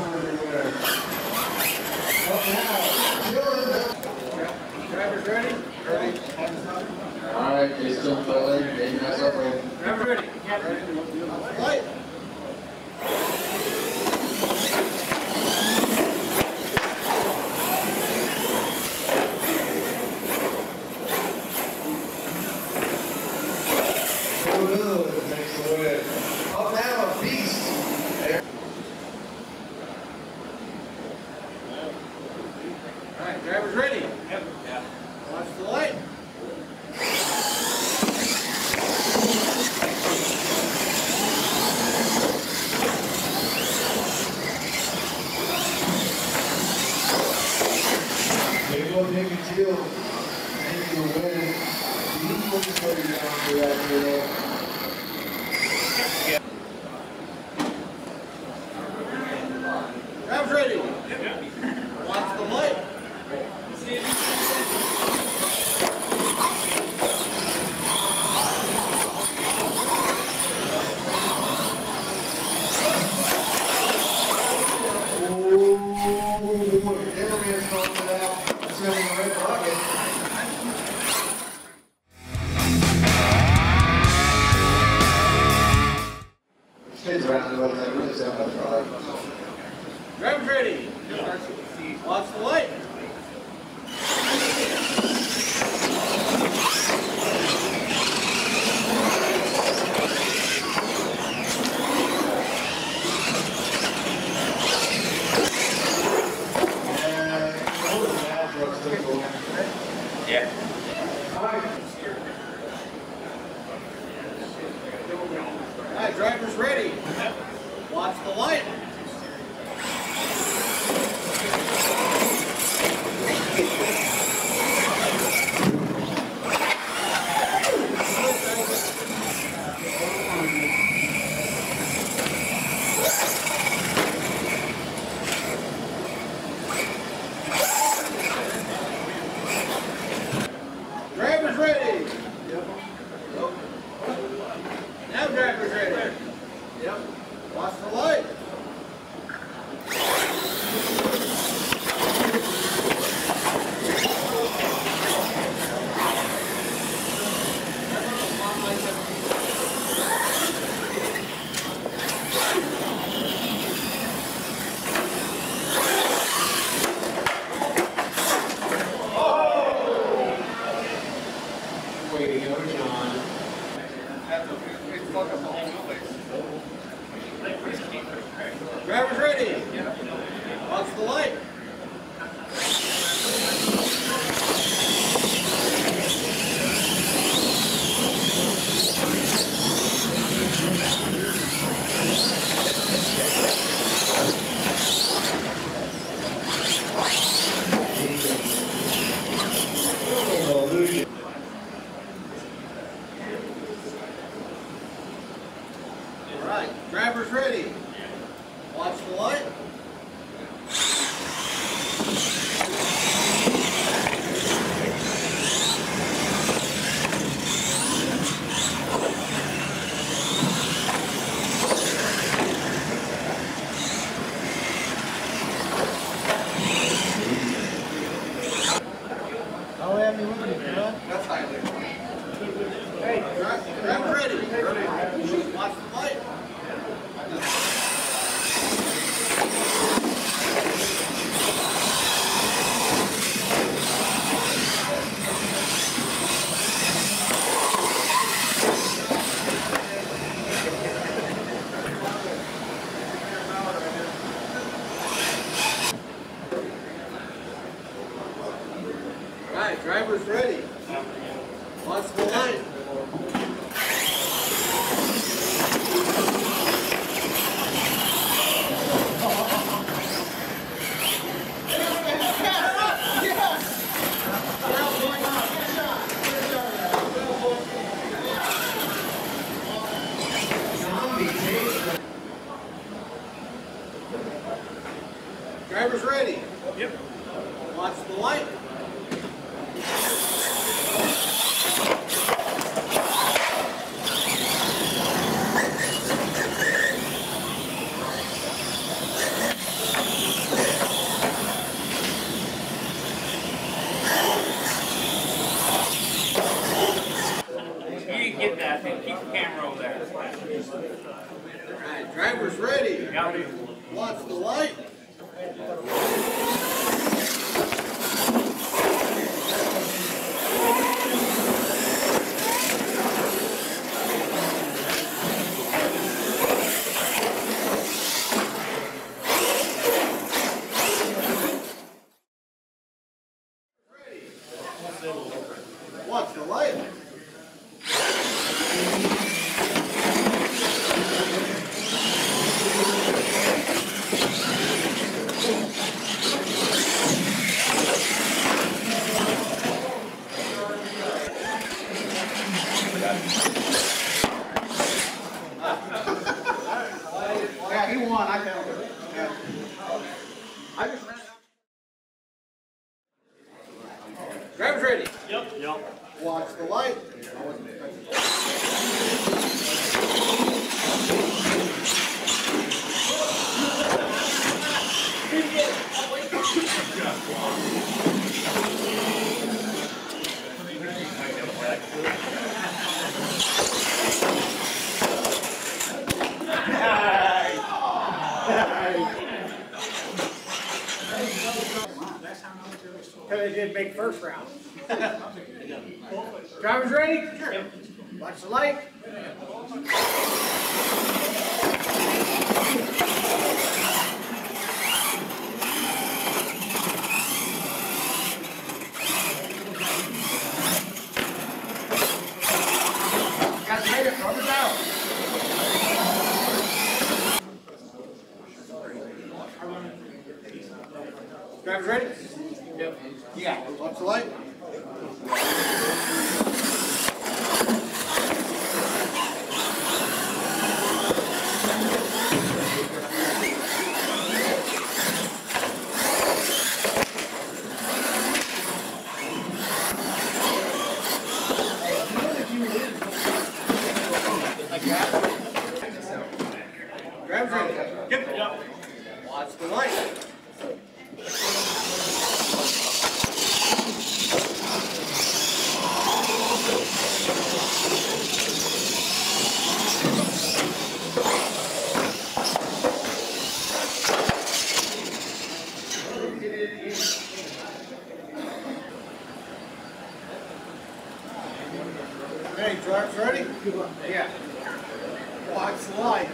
Lord. All right, driver's ready. Yep. Yeah. Driver's ready. What's the light? Watch the light. You can get that thing. Keep the camera over there. All right, driver's ready. Yep. Watch the light. Watch the light. Yeah, he won. I count it. Yeah. I just ran. Driver's ready. Yep. Yep. Watch the light. They did big first round. Drivers ready? Watch the light. Guys, made it. Rubber's out. Driver's ready? Yep. Yeah. Watch the light. Driver's ready? Yep. Yep. Watch the light. Hey, driver's ready? Yeah. Watch the light.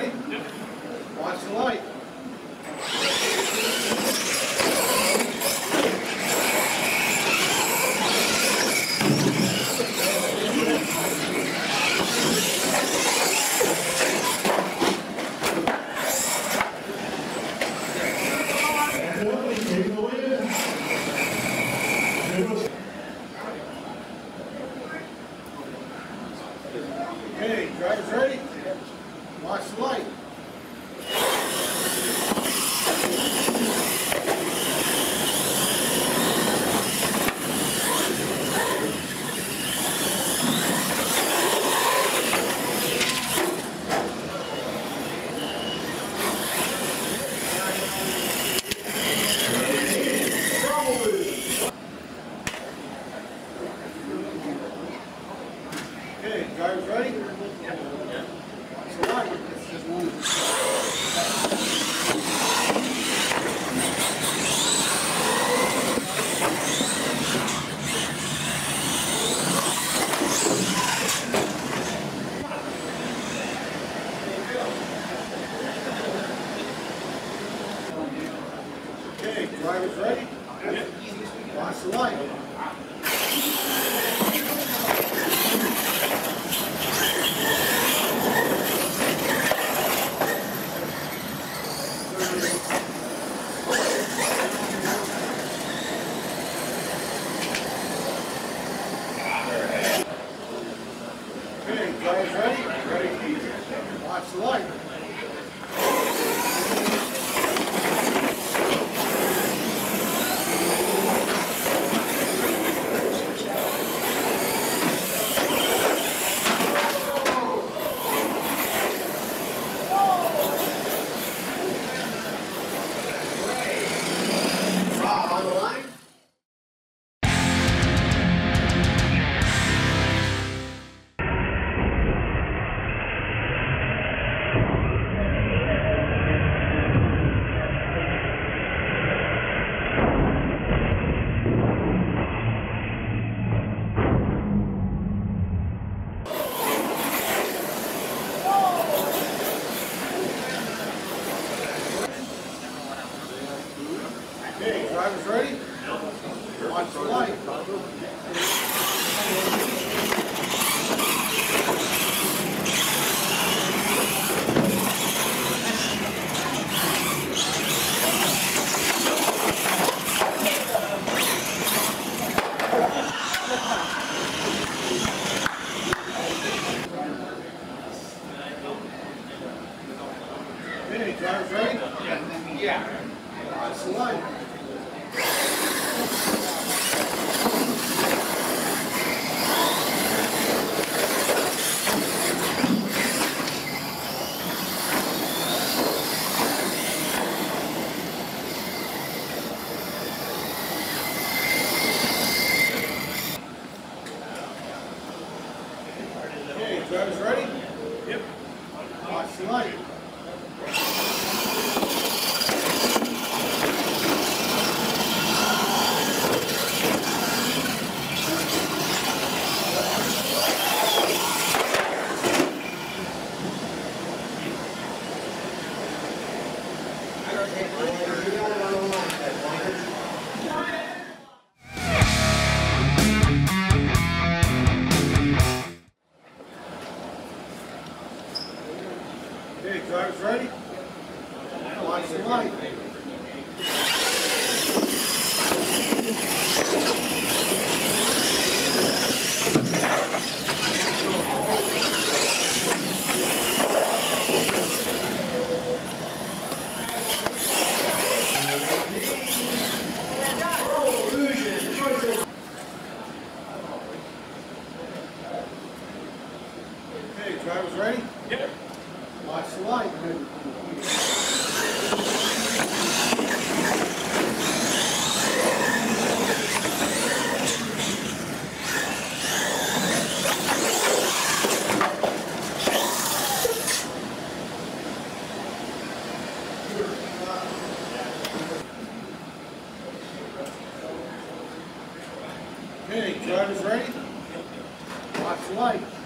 Watch the light. Was ready. That's the easiest the light. right? Yeah. Yeah. Slide. Okay, driver's ready? Watch the light.